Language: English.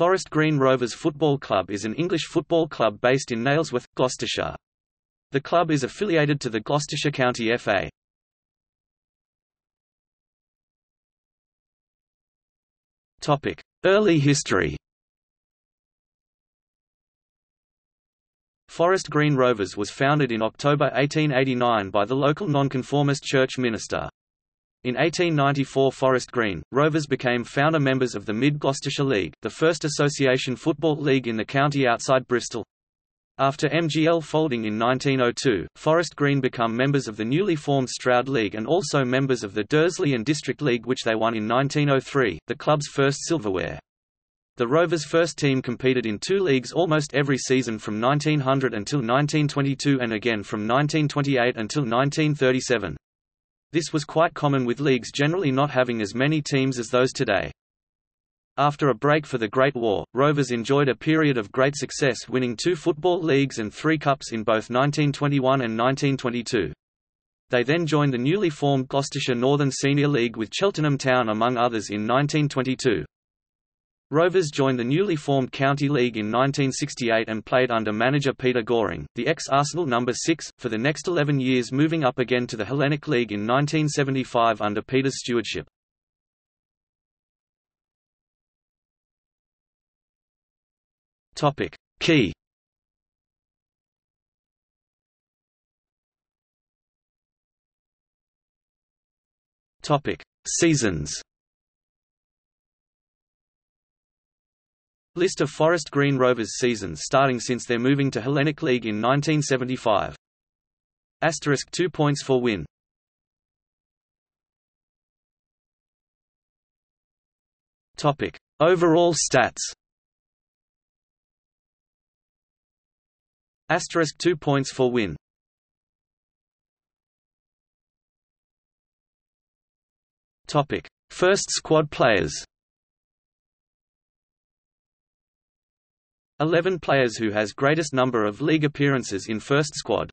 Forest Green Rovers Football Club is an English football club based in Nailsworth, Gloucestershire. The club is affiliated to the Gloucestershire County FA. Topic: Early history. Forest Green Rovers was founded in October 1889 by the local nonconformist church minister. In 1894 Forest Green, Rovers became founder members of the Mid-Gloucestershire League, the first association football league in the county outside Bristol. After MGL folding in 1902, Forest Green became members of the newly formed Stroud League and also members of the Dursley and District League which they won in 1903, the club's first silverware. The Rovers' first team competed in two leagues almost every season from 1900 until 1922 and again from 1928 until 1937. This was quite common with leagues generally not having as many teams as those today. After a break for the Great War, Rovers enjoyed a period of great success winning two football leagues and three cups in both 1921 and 1922. They then joined the newly formed Gloucestershire Northern Senior League with Cheltenham Town among others in 1922. Rovers joined the newly formed County League in 1968 and played under manager Peter Goring, the ex-Arsenal number 6, for the next 11 years moving up again to the Hellenic League in 1975 under Peter's stewardship. Topic: Key Topic: Seasons List of Forest Green Rovers seasons starting since their moving to Hellenic League in 1975. Asterisk 2 points for win. Topic: Overall stats. Asterisk 2 points for win. Topic: First squad players. 11 players who has greatest number of league appearances in first squad